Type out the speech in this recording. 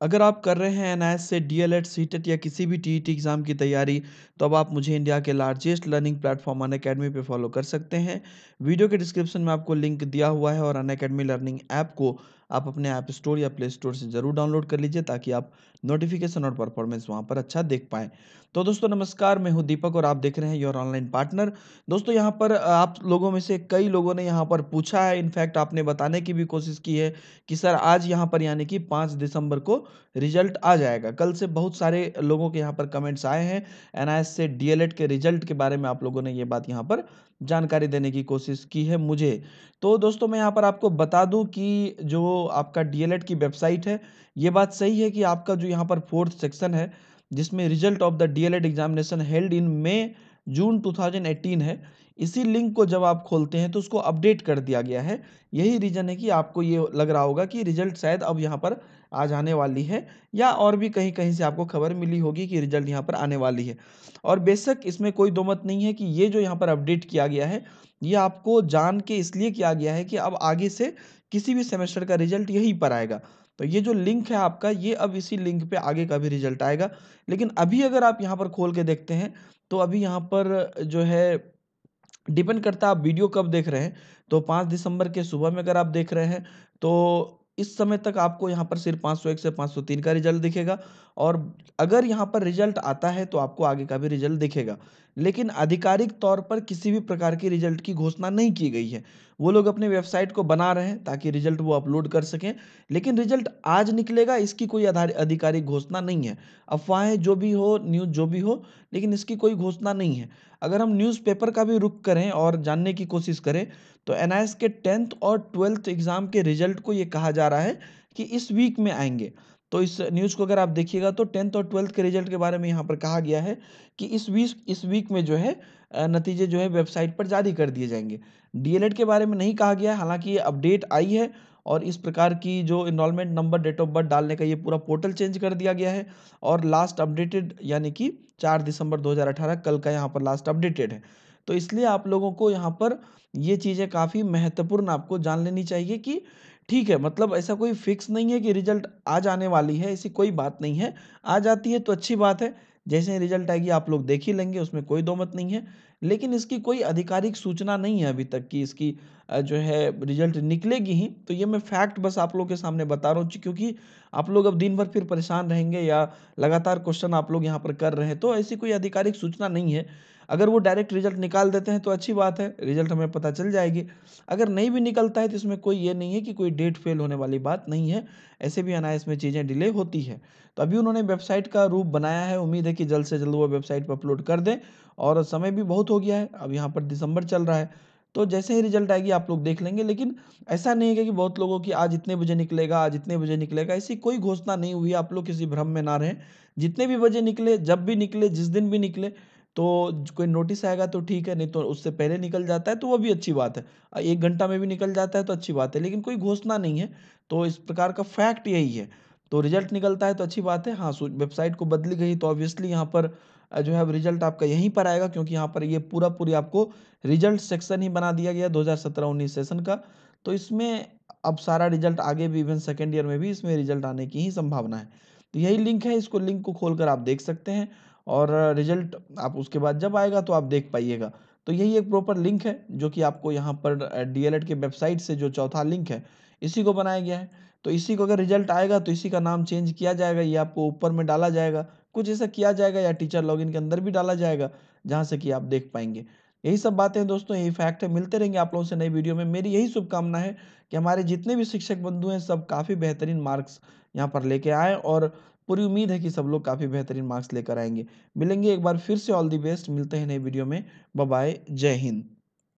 अगर आप कर रहे हैं एनआईएस से डीएलएड, सीटेट या किसी भी टी एग्ज़ाम की तैयारी, तो अब आप मुझे इंडिया के largest learning platform Unacademy पर फ़ॉलो कर सकते हैं। वीडियो के डिस्क्रिप्शन में आपको लिंक दिया हुआ है और अन अकेडमी लर्निंग ऐप को आप अपने ऐप स्टोर या प्ले स्टोर से ज़रूर डाउनलोड कर लीजिए ताकि आप नोटिफिकेशन और परफॉर्मेंस वहाँ पर अच्छा देख पाएँ। तो दोस्तों नमस्कार, मैं हूँ दीपक और आप देख रहे हैं योर ऑनलाइन पार्टनर। दोस्तों यहाँ पर आप लोगों में से कई लोगों ने यहाँ पर पूछा है इनफैक्ट आपने बताने की भी कोशिश की है कि सर आज यहाँ पर यानी कि पाँच दिसंबर को रिज़ल्ट आ जाएगा। कल से बहुत सारे लोगों के यहाँ पर कमेंट्स आए हैं एनआईएस से डीएलएड के रिज़ल्ट के बारे में आप लोगों ने ये बात यहाँ पर जानकारी देने की कोशिश की है मुझे। तो दोस्तों मैं यहाँ पर आपको बता दूँ कि जो आपका डीएलएड की वेबसाइट है, ये बात सही है कि आपका जो यहाँ पर फोर्थ सेक्शन है, जिसमें result of the DElEd examination held in May June 2018 है, इसी लिंक को जब आप खोलते हैं तो उसको अपडेट कर दिया गया है। यही रीज़न है कि आपको ये लग रहा होगा कि रिज़ल्ट शायद अब यहाँ पर आ जाने वाली है या और भी कहीं-कहीं से आपको खबर मिली होगी कि रिज़ल्ट यहाँ पर आने वाली है। और बेशक इसमें कोई दो मत नहीं है कि ये जो यहाँ पर अपडेट किया गया है, ये आपको जान के इसलिए किया गया है कि अब आगे से किसी भी सेमेस्टर का रिज़ल्ट यहीं पर आएगा। तो ये जो लिंक है आपका, ये अब इसी लिंक पे आगे का भी रिज़ल्ट आएगा। लेकिन अभी अगर आप यहाँ पर खोल के देखते हैं, तो अभी यहाँ पर जो है डिपेंड करता है आप वीडियो कब देख रहे हैं। तो पाँच दिसंबर के सुबह में अगर आप देख रहे हैं, तो इस समय तक आपको यहाँ पर सिर्फ़ 501 से 503 का रिज़ल्ट दिखेगा और अगर यहाँ पर रिज़ल्ट आता है तो आपको आगे का भी रिज़ल्ट दिखेगा। लेकिन आधिकारिक तौर पर किसी भी प्रकार के रिज़ल्ट की घोषणा नहीं की गई है। वो लोग अपने वेबसाइट को बना रहे हैं ताकि रिज़ल्ट वो अपलोड कर सकें। लेकिन रिज़ल्ट आज निकलेगा इसकी कोई आधार आधिकारिक घोषणा नहीं है। अफ़वाहें जो भी हो, न्यूज़ जो भी हो, लेकिन इसकी कोई घोषणा नहीं है। अगर हम न्यूज़पेपर का भी रुख करें और जानने की कोशिश करें, तो एनआईएस के 10th और 12th एग्ज़ाम के रिज़ल्ट को ये कहा जा रहा है कि इस वीक में आएँगे। तो इस न्यूज़ को अगर आप देखिएगा तो 10th और 12th के रिज़ल्ट के बारे में यहाँ पर कहा गया है कि इस वीस इस वीक में जो है नतीजे जो है वेबसाइट पर जारी कर दिए जाएँगे। डीएलएड के बारे में नहीं कहा गया है, हालाँकि ये अपडेट आई है और इस प्रकार की जो enrolment number, date of birth डालने का ये पूरा पोर्टल चेंज कर दिया गया है और लास्ट अपडेटेड यानी कि चार दिसंबर 2018 कल का यहाँ पर लास्ट अपडेटेड है। तो इसलिए आप लोगों को यहाँ पर ये चीज़ें काफ़ी महत्वपूर्ण आपको जान लेनी चाहिए कि ठीक है, मतलब ऐसा कोई फिक्स नहीं है कि रिज़ल्ट आज आने वाली है, ऐसी कोई बात नहीं है। आ जाती है तो अच्छी बात है, जैसे ही रिज़ल्ट आएगी आप लोग देख ही लेंगे, उसमें कोई दो मत नहीं है। लेकिन इसकी कोई आधिकारिक सूचना नहीं है अभी तक कि इसकी जो है रिज़ल्ट निकलेगी ही। तो ये मैं फैक्ट बस आप लोग के सामने बता रहा हूँ क्योंकि आप लोग अब दिन भर फिर परेशान रहेंगे या लगातार क्वेश्चन आप लोग यहाँ पर कर रहे हैं, तो ऐसी कोई आधिकारिक सूचना नहीं है। अगर वो डायरेक्ट रिज़ल्ट निकाल देते हैं तो अच्छी बात है, रिज़ल्ट हमें पता चल जाएगी। अगर नहीं भी निकलता है तो इसमें कोई ये नहीं है कि कोई डेट फेल होने वाली बात नहीं है। ऐसे भी एनआईएस में चीज़ें डिले होती है। तो अभी उन्होंने वेबसाइट का रूप बनाया है, उम्मीद है कि जल्द से जल्द वो वेबसाइट पर अपलोड कर दें और समय भी बहुत हो गया है, अब यहाँ पर दिसंबर चल रहा है। तो जैसे ही रिज़ल्ट आएगी आप लोग देख लेंगे लेकिन ऐसा नहीं है कि बहुत लोगों की आज इतने बजे निकलेगा, आज इतने बजे निकलेगा, ऐसी कोई घोषणा नहीं हुई आप लोग किसी भ्रम में ना रहें। जितने भी बजे निकले, जब भी निकले, जिस दिन भी निकले, तो कोई नोटिस आएगा तो ठीक है, नहीं तो उससे पहले निकल जाता है तो वो भी अच्छी बात है। एक घंटा में भी निकल जाता है तो अच्छी बात है, लेकिन कोई घोषणा नहीं है, तो इस प्रकार का फैक्ट यही है। तो रिज़ल्ट निकलता है तो अच्छी बात है, हाँ, वेबसाइट को बदली गई तो ऑब्वियसली यहाँ पर जो है रिज़ल्ट आपका यहीं पर आएगा क्योंकि यहाँ पर ये पूरा-पूरी आपको रिज़ल्ट सेक्शन ही बना दिया गया है 2017-19 सेशन का। तो इसमें अब सारा रिज़ल्ट आगे भी इवन सेकंड ईयर में भी इसमें रिज़ल्ट आने की ही संभावना है। तो यही लिंक है, इसको लिंक को खोलकर आप देख सकते हैं और रिज़ल्ट आप उसके बाद जब आएगा तो आप देख पाइएगा। तो यही एक प्रॉपर लिंक है जो कि आपको यहाँ पर डीएलएड के वेबसाइट से जो चौथा लिंक है, इसी को बनाया गया है। तो इसी को अगर रिज़ल्ट आएगा तो इसी का नाम चेंज किया जाएगा, ये आपको ऊपर में डाला जाएगा। कुछ ऐसा किया जाएगा या टीचर लॉगिन के अंदर भी डाला जाएगा, जहाँ से कि आप देख पाएँगे यही सब बातें दोस्तों, यही फैक्ट है। मिलते रहेंगे आप लोगों से नई वीडियो में। मेरी यही शुभकामना है कि हमारे जितने भी शिक्षक बंधु हैं, सब काफ़ी बेहतरीन मार्क्स यहाँ पर लेके आएँ और पूरी उम्मीद है कि सब लोग काफ़ी बेहतरीन मार्क्स लेकर आएँगे मिलेंगे एक बार फिर से ऑल दी बेस्ट, मिलते हैं नए वीडियो में। बाय जय हिंद।